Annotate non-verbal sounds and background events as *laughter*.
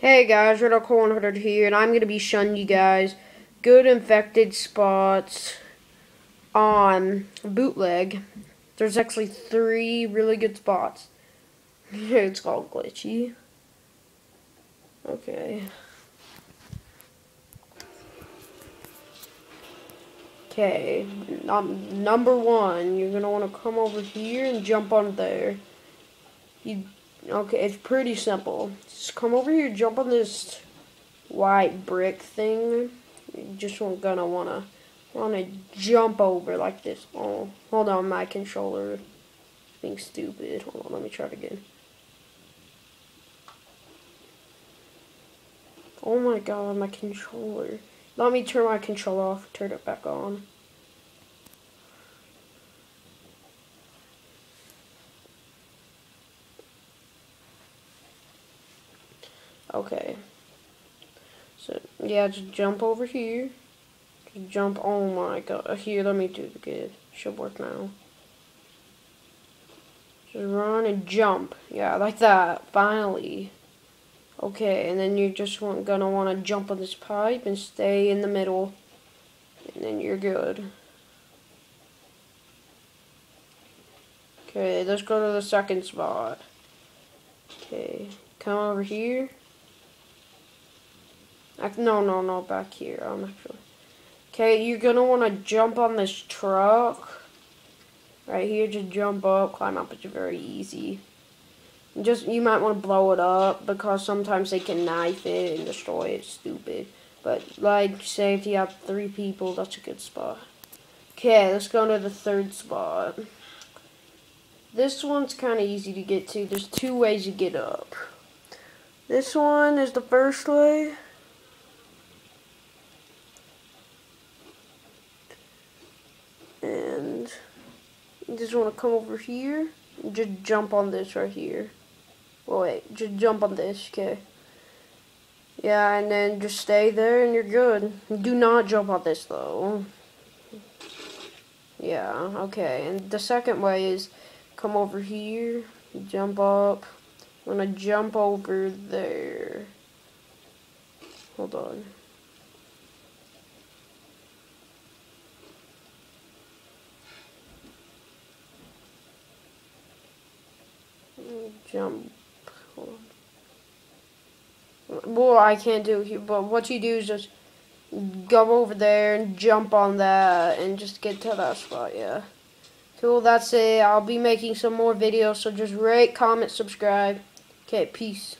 Hey guys, Red Corn here, and I'm to be showing you guys good infected spots on bootleg. There's actually three really good spots. *laughs* it's called glitchy. Okay. Okay, um, number one, you're want to come over here and jump on there. You Okay, it's pretty simple. Just come over here, jump on this white brick thing. You just gonna wanna wanna jump over like this. Oh, hold on, my controller being stupid. Hold on, let me try it again. Oh my god, my controller. Let me turn my controller off, turn it back on. Okay. So, yeah, just jump over here. Just jump, oh my god. Here, let me do it again. Should work now. Just run and jump. Yeah, like that. Finally. Okay, and then you're just want, gonna want to jump on this pipe and stay in the middle. And then you're good. Okay, let's go to the second spot. Okay, come over here no, no, no, back here. I'm actually. Okay, you're gonna want to jump on this truck. Right here, just jump up, climb up. It's very easy. Just you might want to blow it up because sometimes they can knife it and destroy it. Stupid. But like, say if you have three people, that's a good spot. Okay, let's go to the third spot. This one's kind of easy to get to. There's two ways to get up. This one is the first way. and you just want to come over here just jump on this right here. Well, wait, just jump on this, okay? Yeah, and then just stay there and you're good. Do not jump on this though. Yeah, okay. And the second way is come over here, jump up. I'm gonna jump over there. Hold on. Jump. Well, I can't do it, but what you do is just go over there and jump on that and just get to that spot, yeah. Cool, that's it. I'll be making some more videos, so just rate, comment, subscribe. Okay, peace.